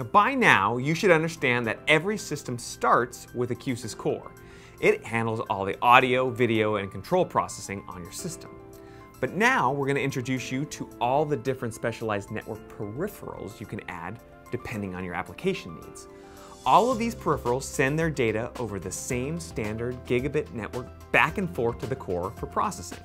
Now by now, you should understand that every system starts with a QSys core. It handles all the audio, video, and control processing on your system. But now we're going to introduce you to all the different specialized network peripherals you can add depending on your application needs. All of these peripherals send their data over the same standard gigabit network back and forth to the core for processing.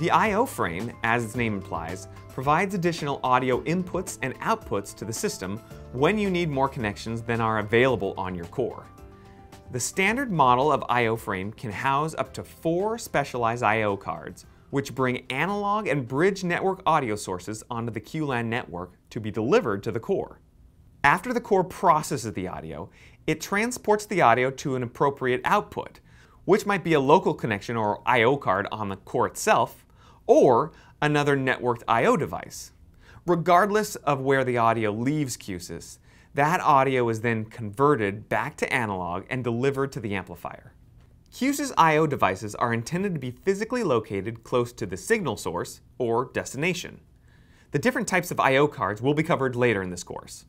The I.O. frame, as its name implies, provides additional audio inputs and outputs to the system when you need more connections than are available on your core. The standard model of I.O. frame can house up to four specialized I.O. cards, which bring analog and bridge network audio sources onto the QLAN network to be delivered to the core. After the core processes the audio, it transports the audio to an appropriate output, which might be a local connection or I.O. card on the core itself, or another networked I.O. device. Regardless of where the audio leaves QSys, that audio is then converted back to analog and delivered to the amplifier. QSys I.O. devices are intended to be physically located close to the signal source or destination. The different types of I.O. cards will be covered later in this course.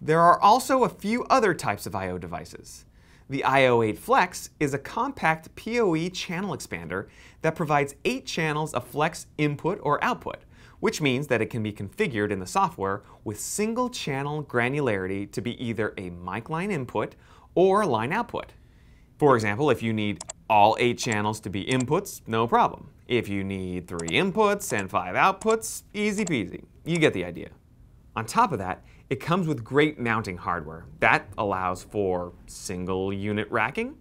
There are also a few other types of I.O. devices. The IO8 Flex is a compact PoE channel expander that provides 8 channels of flex input or output, which means that it can be configured in the software with single channel granularity to be either a mic line input or line output. For example, if you need all 8 channels to be inputs, no problem. If you need 3 inputs and 5 outputs, easy peasy. You get the idea. On top of that, it comes with great mounting hardware. That allows for single unit racking,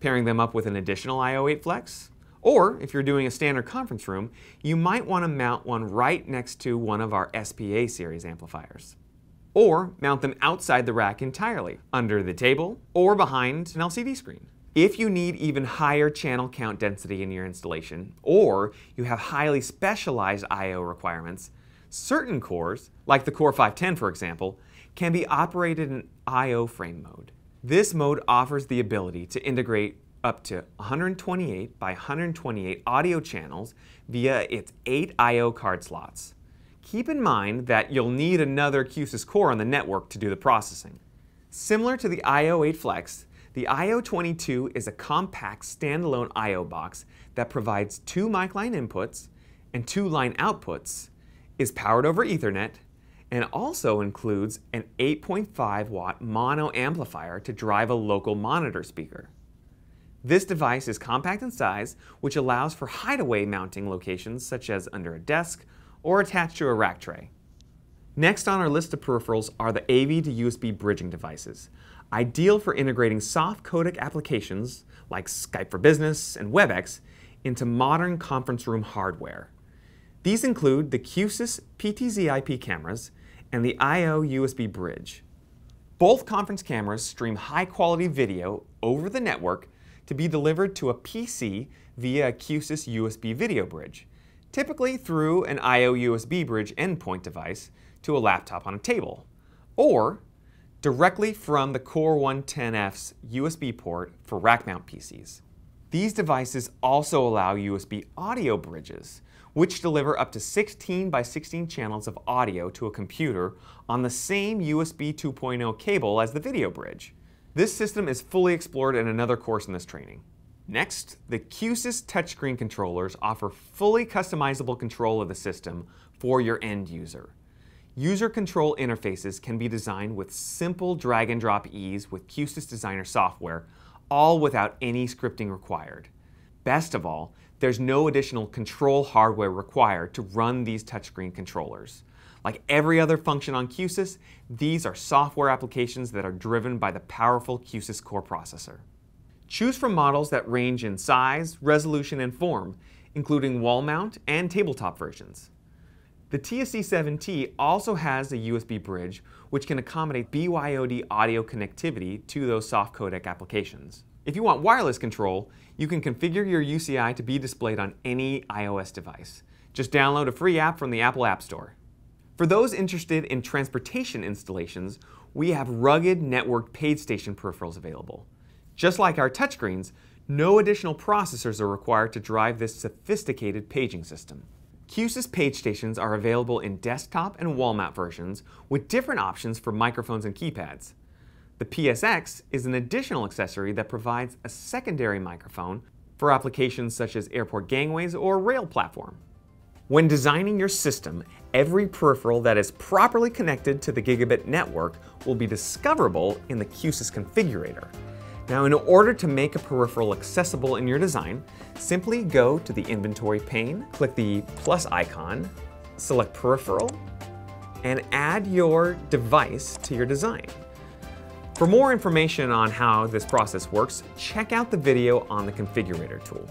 pairing them up with an additional IO8 Flex, or if you're doing a standard conference room, you might want to mount one right next to one of our SPA series amplifiers. Or mount them outside the rack entirely, under the table, or behind an LCD screen. If you need even higher channel count density in your installation, or you have highly specialized I.O. requirements, Certain cores, like the Core 510 for example, can be operated in I.O. frame mode. This mode offers the ability to integrate up to 128 by 128 audio channels via its 8 I.O. card slots. Keep in mind that you'll need another QSys core on the network to do the processing. Similar to the IO8 Flex, the IO22 is a compact standalone I.O. box that provides two mic line inputs and two line outputs is powered over Ethernet and also includes an 8.5 watt mono amplifier to drive a local monitor speaker. This device is compact in size, which allows for hideaway mounting locations such as under a desk or attached to a rack tray. Next on our list of peripherals are the AV to USB bridging devices, ideal for integrating soft codec applications like Skype for Business and WebEx into modern conference room hardware. These include the QSys PTZ IP cameras and the I.O. USB bridge. Both conference cameras stream high-quality video over the network to be delivered to a PC via a QSys USB video bridge, typically through an I.O. USB bridge endpoint device to a laptop on a table, or directly from the Core 110F's USB port for rack mount PCs. These devices also allow USB audio bridges which deliver up to 16 by 16 channels of audio to a computer on the same USB 2.0 cable as the video bridge. This system is fully explored in another course in this training. Next, the QSys touchscreen controllers offer fully customizable control of the system for your end user. User control interfaces can be designed with simple drag and drop ease with QSys Designer software, all without any scripting required. Best of all, there's no additional control hardware required to run these touchscreen controllers. Like every other function on QSys, these are software applications that are driven by the powerful QSys core processor. Choose from models that range in size, resolution, and form, including wall mount and tabletop versions. The TSC7T also has a USB bridge which can accommodate BYOD audio connectivity to those soft codec applications. If you want wireless control, you can configure your UCI to be displayed on any iOS device. Just download a free app from the Apple App Store. For those interested in transportation installations, we have rugged networked page station peripherals available. Just like our touchscreens, no additional processors are required to drive this sophisticated paging system. QSYS page stations are available in desktop and wall mount versions with different options for microphones and keypads. The PSX is an additional accessory that provides a secondary microphone for applications such as airport gangways or rail platform. When designing your system, every peripheral that is properly connected to the gigabit network will be discoverable in the QSYS configurator. Now, in order to make a peripheral accessible in your design, simply go to the inventory pane, click the plus icon, select peripheral, and add your device to your design. For more information on how this process works, check out the video on the configurator tool.